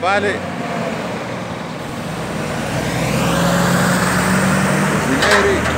Vale. Zineri